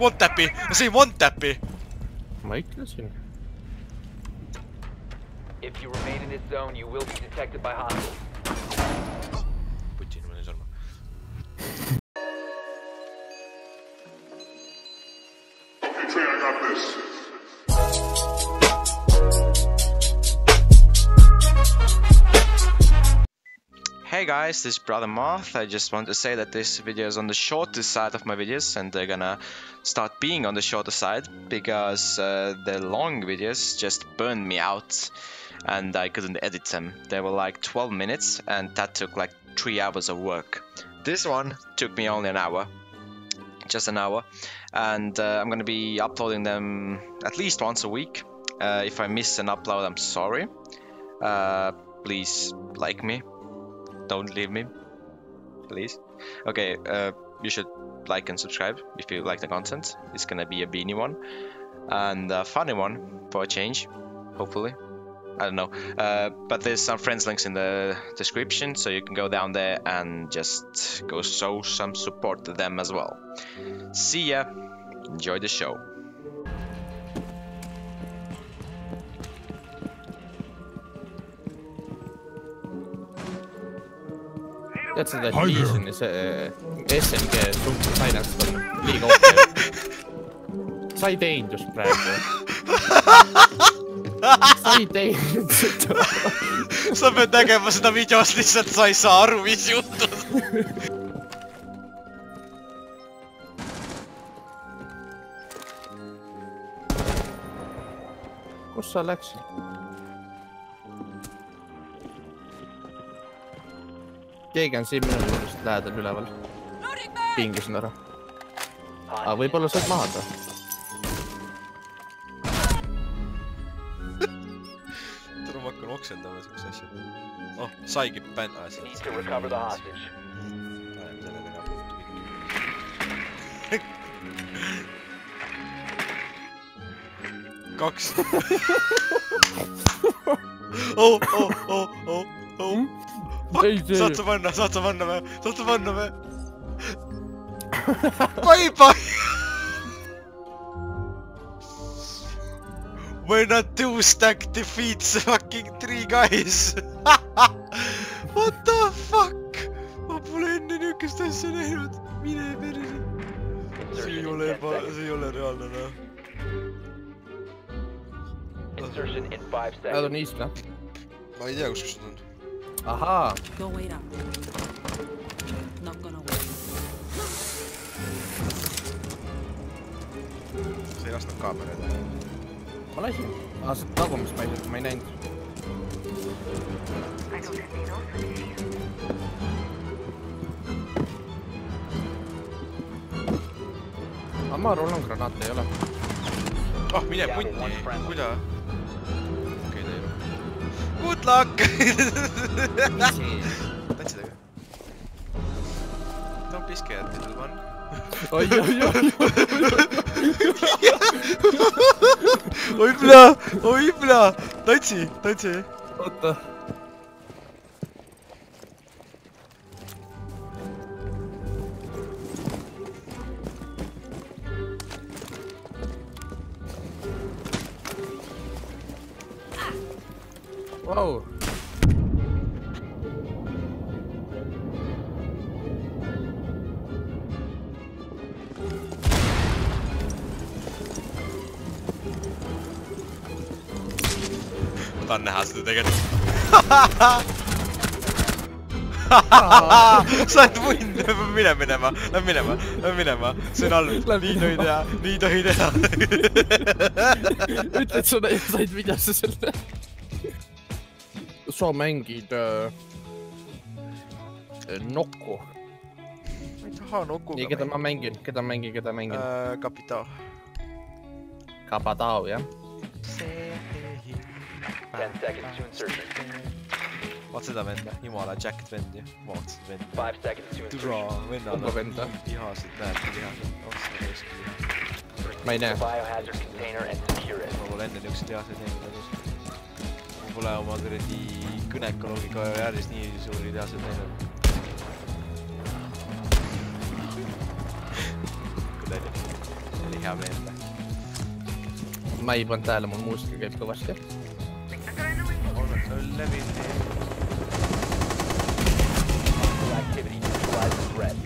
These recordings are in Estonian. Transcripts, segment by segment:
One tappy! I see one tappy! Mike, listen. If you remain in this zone, you will be detected by hostiles. I got this. Hey guys, this is Brother Moth. I just want to say that this video is on the shortest side of my videos and they're gonna start being on the shorter side because uh, the long videos just burned me out and I couldn't edit them. They were like 12 minutes and that took like 3 hours of work. This one took me only an hour. Just an hour. And uh, I'm gonna be uploading them at least once a week. Uh, if I miss an upload, I'm sorry. Uh, please like me don't leave me please. Okay uh, you should like and subscribe if you like the content. It's gonna be a beanie one and a funny one for a change hopefully. I don't know. Uh, but there's some friends links in the description so you can go down there and just go show some support to them as well. See ya. Enjoy the show tead seda Legioni see SMG Super Silence on liiga OP. sa ei teinud just praegu. sa ei teinud seda. sa pead nägema seda videost lihtsalt, sa ei saa aru, mis juhtus. kus sa läksid? Keegi on siin minu juurest lähedal üleval. pingisin ära. aga võib-olla said maha ta. täna ma hakkan oksendama siukse asja. oh, saigi bänn, puutu kaks. oh, oh, oh, oh, oh. Ei saad sa see, panna, saad sa panna või? saad sa panna või? Bye bye. When a two stack defeats fucking three guys. What the fuck? ma pole enne niukest asja näinud. mine perse. see ei Insertion in ole 10 eba, seconds. see ei ole reaalne noh. Insertion in 5 nad seconds. on Eestla. ma ei tea, kus kus nad on. ahaa, Go wait up. Not gonna wait. sa ei lasknud kaameraid. ma lasin. aa, sa tagumist ma ei, ma ei näinud. arvan, on granaate ei ole. oh, mine friend. kuida. Good luck. tantsid aga? Don't be scared, little one. oi, oi, oi, oi pla, oi pla, tantsi, tantsi. oota. Vau. ma tahan näha seda tegelikult. sa oled munn, peab minema minema, lähme minema, lähme minema, see on halb, Lähme nii ei tohi teha, nii ei tohi teha. ütle, et sa nä- said videosse selle. Sa mängid äh, Nokku. ma ei taha nukuga nii, keda ma mängin, keda ma mängin, keda mängin äh.? äh,. Kapitao. Kabadao, jah. 10 seconds to insertion. vaata seda venda, jumala jacket vend ju, vaata seda venda. 5 seconds to türa vennal Kumba venda? lihased, näed kui lihased, oh sa ei oska liha. ma ei näe. biohazard container and secure it. ma pole enne niisuguseid lihaseid näinud ma pole oma kuradi kõnekoloogi karjääris nii suuri lihaseid näinud. kui ta oli, hea meelde. ma ei pannud tähele, mul muusika käib kõvasti. on threat.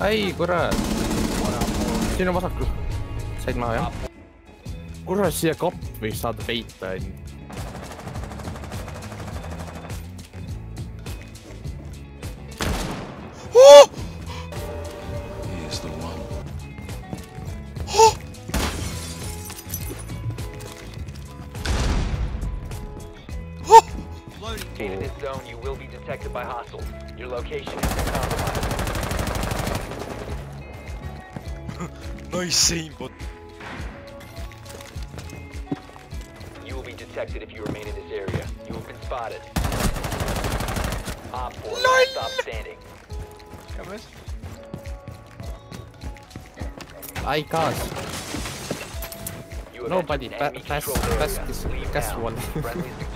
ai, kurat. siin on vasakul. said maha, jah? kurat, siia kapp võis saada peita, onju. Staying in this zone, you will be detected by hostiles. Your location has been compromised. Nice aimbot. You detected if you remain in this area. You have been spotted. Op 4, stop standing. I can't. Nobody, best best best this, one.